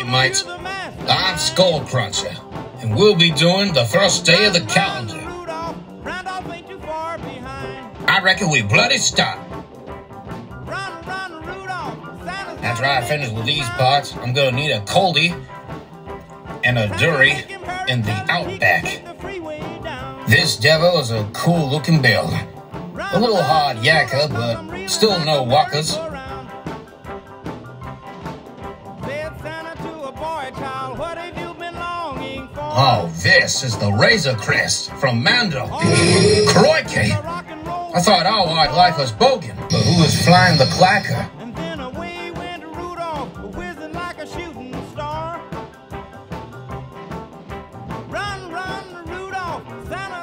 Mates. I'm Skullcruncher, and we'll be doing the first day of the calendar. I reckon we bloody start. After I finish with these parts, I'm gonna need a coldie and a dury in the outback. This devil is a cool looking build. A little hard yakka, but still no walkers. Oh, this is the Razor Crest from Mandel. Crikey! I thought our white life was bogan, but who was flying the clacker? Run, run, Rudolph, Santa